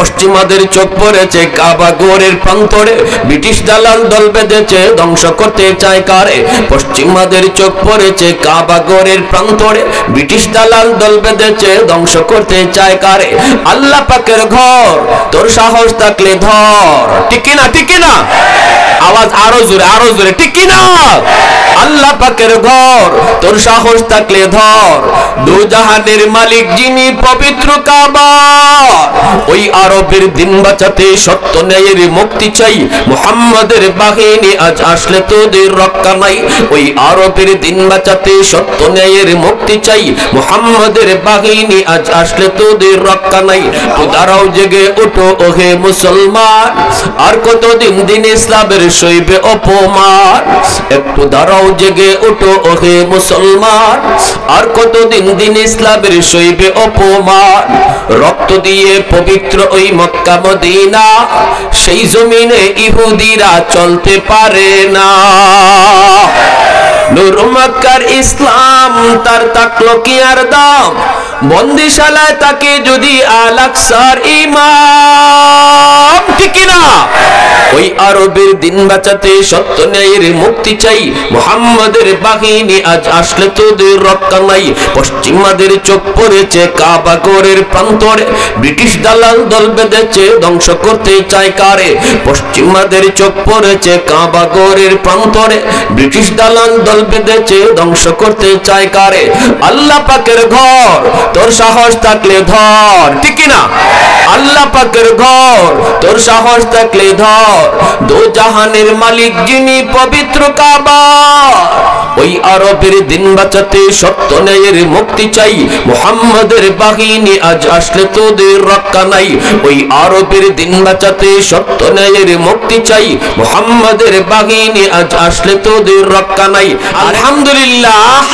পশ্চিমাদের চোখ পড়েছে কাবা গোরের প্রান্তরে। ব্রিটিশ দালাল দল বেঁধেছে, ধ্বংস করতে চায় কারে? পশ্চিমাদের চোখ পড়েছে কাবা গোরের প্রান্তরে। ব্রিটিশ দালাল দল বেঁধেছে, ধ্বংস করতে চায় কারে? আল্লাহ পাকের ঘর, তোর সাহস থাকলে ধর। ঠিক না ঠিক না আওয়াজ আরও জোরে আরও জোরে, ঠিক না আল্লাহ পাকের ঘর, তোর সাহস থাকলে ধর। দু জাহানের মালিক যিনি পবিত্র কাবা, ওই আরবের দিন বাঁচাতে সত্য ন্যায়ের মুক্তি চাই। মুহাম্মাদের বাহিনী আজ আসলে তোদের রক্ষা নাই। ওই আরবের দিন বাঁচাতে সত্য ন্যায়ের মুক্তি চাই। মুহাম্মাদের বাহিনী আজ আসলে তোদের রক্ষা নাই। তো দাঁড়াও জেগে ওঠো ওহে মুসলমান। আর কতদিন দিন ইসলামের সইবে অপমান? একটু দাঁড়াও জেগে ওঠো ওহে মুসলমান। আর কতদিন দিন ইসলামের সইবে অপমান? রক্ত দিয়ে পবিত্র ওই মক্কা মদিনা, সেই জমিনে ইহুদিরা চলতে পারে না। নূর ইসলাম, তার তাকলো কি আর দাম, বন্দিশালায় তাকে যদি আলাকসার ইমাম, ঠিক না ওই আরবের দিন বাঁচাতে সত্য ন্যায়ের মুক্তি চাই। মোহাম্মদের বাহিনী আজ আসলে তোদের রক্ষা নাই পশ্চিমাদের চোখ পড়েছে কাবাগরের প্রান্তরে। ব্রিটিশ দালাল দল বেঁধেছে, ধ্বংস করতে চায় কারে? পশ্চিমাদের চোখ পড়েছে কাবাগরের প্রান্তরে। ব্রিটিশ দালাল দল বেঁধেছে, ধ্বংস করতে চায় কারে? আল্লাহ পাকের ঘর, তোর সাহস থাকলে ধর। ঠিক না আল্লাহ পাকের ঘর, তোর সাহস থাকলে ধর। দো জাহানের মালিক যিনি পবিত্র কাবা। ওই আরবের দিন বাঁচাতে সত্য ন্যায়ের মুক্তি চাই। মুহাম্মাদের বাহিনী আজ আসলে তোদের রক্ষা নাই। ওই আরবের দিন বাঁচাতে সত্য ন্যায়ের মুক্তি চাই। মুহাম্মাদের বাহিনী আজ আসলে তোদের রক্ষা নাই। আলহামদুলিল্লাহ,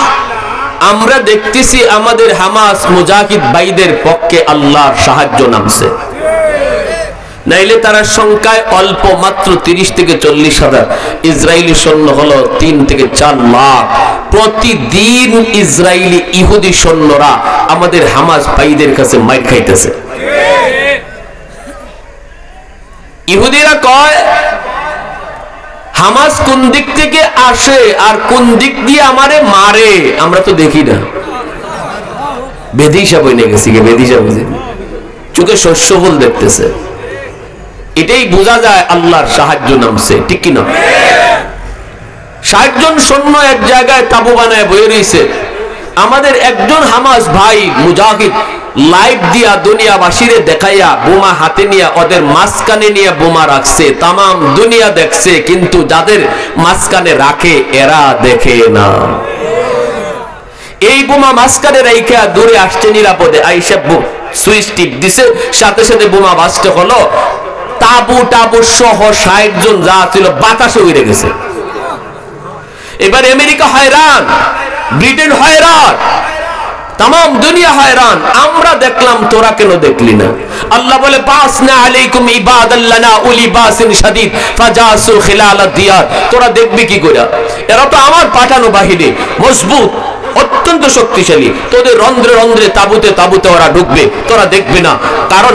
আমরা দেখতেছি আমাদের হামাস মুজাহিদ ভাইদের পক্ষে আল্লাহর সাহায্য নামছে। নাইলে তারা সংখ্যায় অল্প মাত্র তিরিশ থেকে চল্লিশ হাজার। ইসরায়েলি সৈন্য হলো তিন থেকে চার লাখ। প্রতিদিন ইসরায়েলি ইহুদি সৈন্যরা আমাদের হামাস ভাইদের কাছে মাইর খাইতেছে। ইহুদিরা কয় হামাজ কোন দিক থেকে আসে আর কোন দিক দিয়ে আমারে মারে? আমরা তো দেখি না। বেদি হিসাব হয়ে গেছি গে বেদি হিসাব চোখে শস্য ফুল দেখতেছে। এটাই বোঝা যায় আল্লাহর সাহায্য নামছে, ঠিক কিনা? ষাট জন সৈন্য এক জায়গায় তাবু বানায় বয়ে রয়েছে আমাদের একজন হামাস ভাই মুজাহিদ লাইভ দিয়া দুনিয়াবাসীরে দেখাইয়া বোমা হাতে নিয়ে ওদের মাঝখানে নিয়ে বোমা রাখছে, তামাম দুনিয়া দেখছে, কিন্তু যাদের মাঝখানে রাখে, এরা দেখে না। এই বোমা মাঝখানে রাইখা দূরে আসছে নিরাপদে, আইসা সুইচ টিপ দিছে, সাথে সাথে বোমা বাঁচতে হলো। তাবু টাবু সহ ষাট জন যা ছিল বাতাসে উড়ে গেছে। এবার আমেরিকা হয়রান, ব্রিটেন হয়রান তাম দুনিয়া হয়রান। আমরা দেখলাম, তোরা কেন দেখলি না? আল্লাহ বলে বাস না আলাইকুম উলি বাসিন ফাজাসু দিয়ার। তোরা দেখবি কি করে এরা তো আমার পাঠানো বাহিনী, মজবুত, অত্যন্ত শক্তিশালী। তোদের রন্ধ্রে রন্ধ্রে তাবুতে তাবুতে ওরা ঢুকবে, তোরা দেখবি না। কারণ